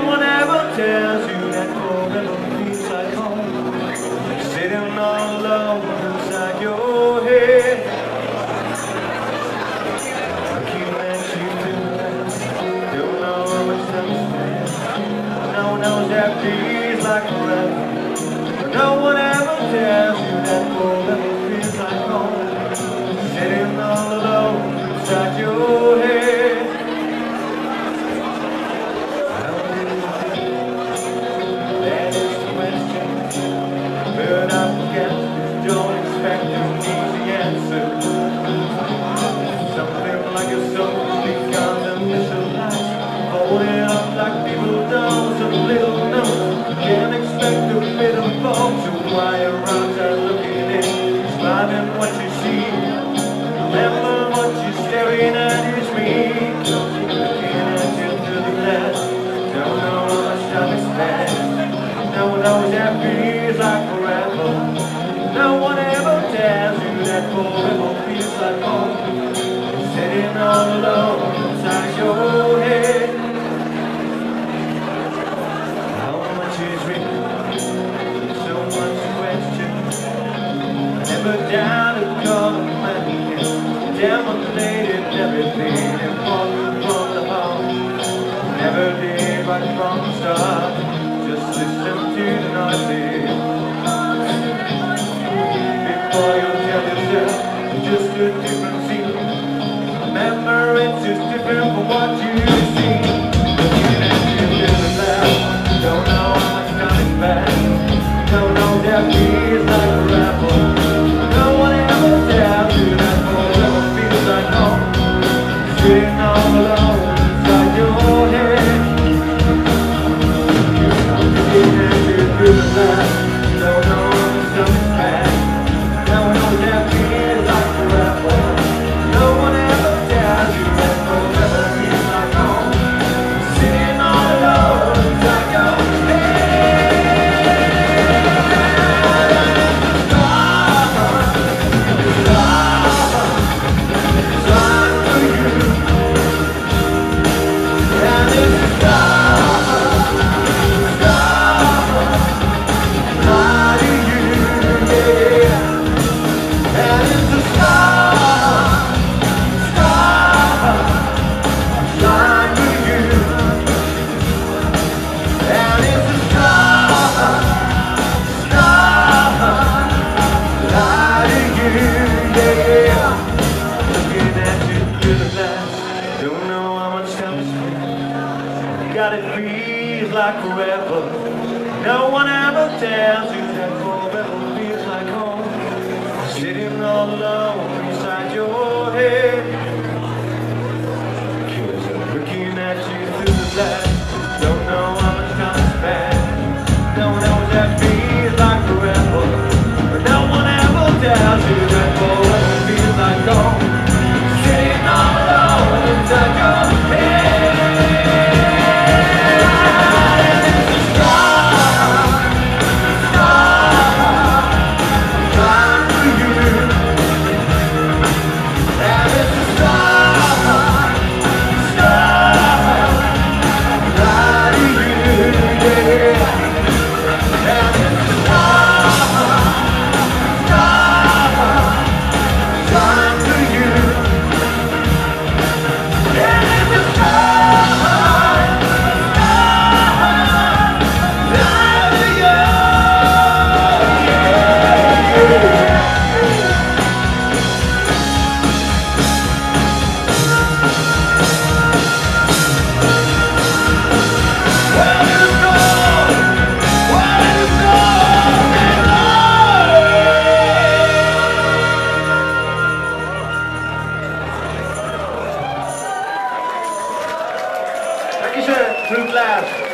no one ever tells you that forever feels like home. Sitting all alone inside your head. You don't know. No that feels like your eyes are looking in, smiling what you see. Remember what you're staring at is me. Looking at you through the glass. Don't know how much time is past. No one knows that feels like forever. No one ever tells you that forever feels like home. Everything walked from the. Never from start. Just listen to the noises. Before you tell yourself, just a different scene. Remember, it's just different from what you see. Through it feels like forever. No one ever tells you that forever feels like home. Sitting all alone inside your head. Cause I'm looking at you through the glass. Don't know how much time is bad. No one knows that feels like forever. But no one ever tells you. True Glass.